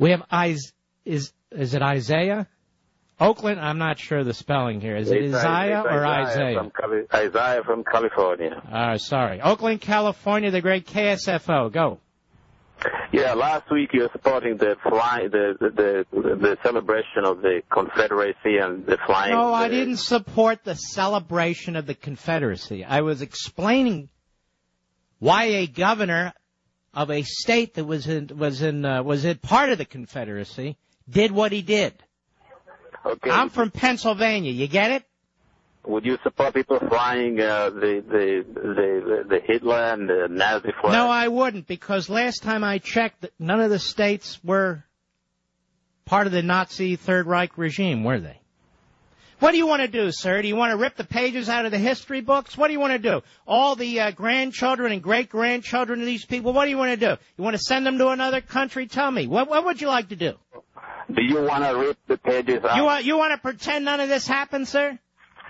We have Is is is it Isaiah? Oakland. I'm not sure the spelling here. Is it It's Isaiah it's or Isaiah Isaiah? From Isaiah from California. Uh, sorry, Oakland, California. The great KSFO. Go. Yeah, last week you were supporting the fly, the, the the the celebration of the Confederacy and the flying. No, I didn't support the celebration of the Confederacy. I was explaining why a governor of a state that was in was in uh, was in part of the Confederacy did what he did. Okay. I'm from Pennsylvania. You get it? Would you support people flying uh, the, the the the Hitler and the Nazi flag? No, I wouldn't because last time I checked, none of the states were part of the Nazi Third Reich regime, were they? What do you want to do, sir? Do you want to rip the pages out of the history books? What do you want to do? All the uh, grandchildren and great grandchildren of these people, what do you want to do? You want to send them to another country? Tell me. What, what would you like to do? Do you want to rip the pages out? You want you want to pretend none of this happened, sir?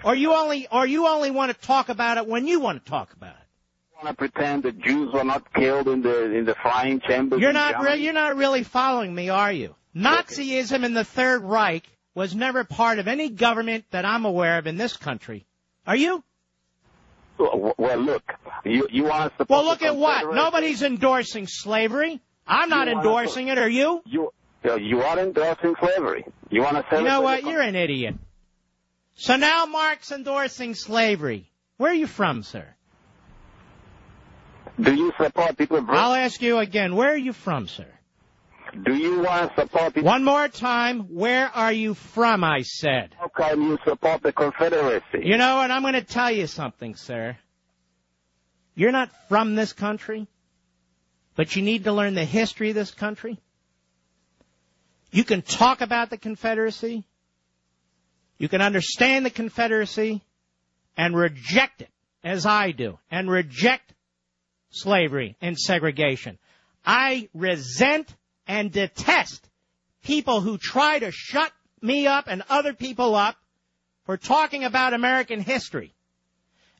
Or you only or you only want to talk about it when you want to talk about it? You want to pretend the Jews were not killed in the in the frying chamber? You're not re- you're not really following me, are you? Nazism in the Third Reich was never part of any government that I'm aware of in this country. Are you? Well, look, you you want to Well, look at what? Nobody's endorsing slavery. I'm not You endorsing it. Are you? You you, you are endorsing slavery. You want to You know what? You're an idiot. So now Mark's endorsing slavery. Where are you from, sir? Do you support people? I'll ask you again. Where are you from, sir? Do you want to support people? One more time. Where are you from? I said. How can you support the Confederacy? You know and I'm going to tell you something, sir. You're not from this country, but you need to learn the history of this country. You can talk about the Confederacy. You can understand the Confederacy and reject it, as I do, and reject slavery and segregation. I resent and detest people who try to shut me up and other people up for talking about American history.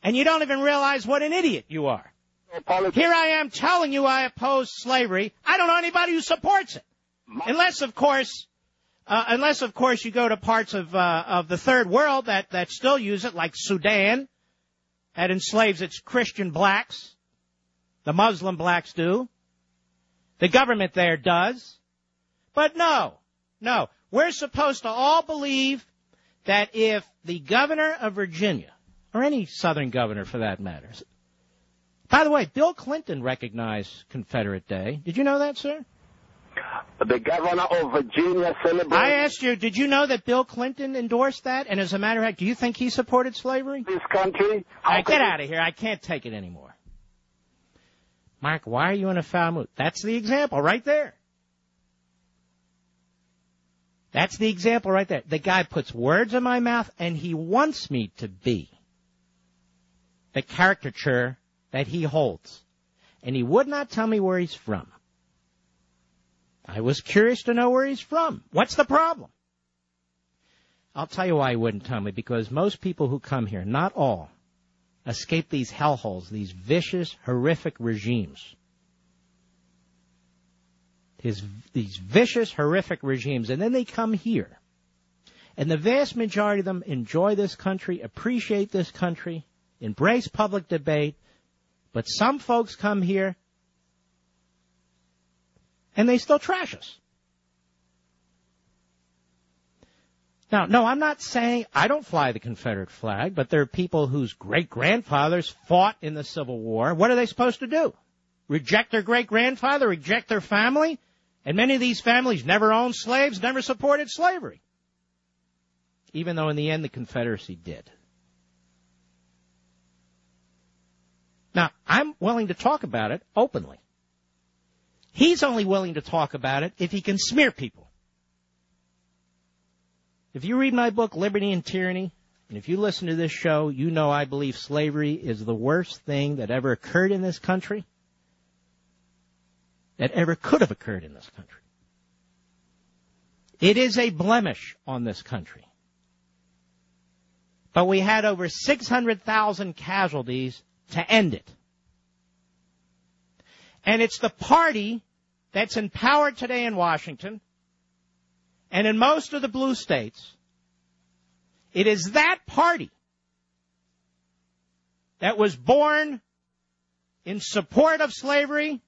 And you don't even realize what an idiot you are. Here I am telling you I oppose slavery. I don't know anybody who supports it. Unless, of course, uh, unless, of course, you go to parts of, uh, of the third world that, that still use it, like Sudan, that enslaves its Christian blacks. The Muslim blacks do. The government there does. But no, no. We're supposed to all believe that if the governor of Virginia, or any southern governor for that matter, by the way, Bill Clinton recognized Confederate Day. Did you know that, sir? The governor of Virginia celebrated I asked you, did you know that Bill Clinton endorsed that? And as a matter of fact, do you think he supported slavery? this country. Right, get out of here. I can't take it anymore. Mark, why are you in a foul mood? That's the example right there. That's the example right there. The guy puts words in my mouth and he wants me to be the caricature that he holds. And he would not tell me where he's from. I was curious to know where he's from. What's the problem? I'll tell you why he wouldn't tell me, because most people who come here, not all, escape these hellholes, these vicious, horrific regimes. His, these vicious, horrific regimes, and then they come here. And the vast majority of them enjoy this country, appreciate this country, embrace public debate, but some folks come here and they still trash us. Now, no, I'm not saying I don't fly the Confederate flag, but there are people whose great grandfathers fought in the Civil War. What are they supposed to do? Reject their great grandfather, reject their family? And many of these families never owned slaves, never supported slavery. Even though in the end the Confederacy did. Now, I'm willing to talk about it openly. He's only willing to talk about it if he can smear people. If you read my book, Liberty and Tyranny, and if you listen to this show, you know I believe slavery is the worst thing that ever occurred in this country, that ever could have occurred in this country. It is a blemish on this country. But we had over 600,000 casualties to end it. And it's the party that's in power today in Washington and in most of the blue states, it is that party that was born in support of slavery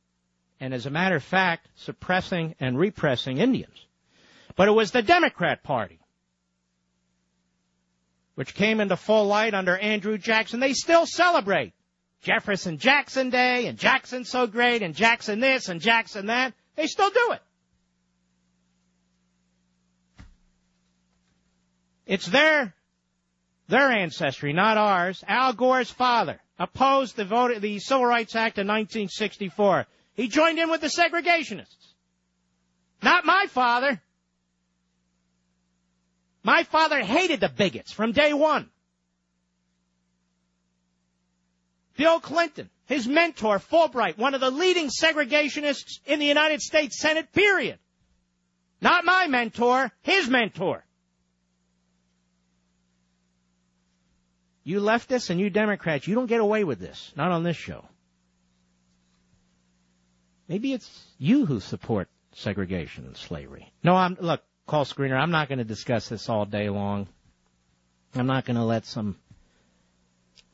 and as a matter of fact, suppressing and repressing Indians. But it was the Democrat Party which came into full light under Andrew Jackson. They still celebrate Jefferson Jackson Day and Jackson so great and Jackson this and Jackson that. They still do it. It's their their ancestry, not ours. Al Gore's father opposed the vote, the Civil Rights Act of 1964. He joined in with the segregationists. Not my father. My father hated the bigots from day one. Bill Clinton, his mentor, Fulbright, one of the leading segregationists in the United States Senate, period. Not my mentor, his mentor. You leftists and you Democrats, you don't get away with this. Not on this show. Maybe it's you who support segregation and slavery. No, I'm, look, call screener, I'm not going to discuss this all day long. I'm not going to let some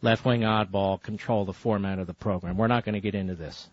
left wing oddball control the format of the program. We're not going to get into this.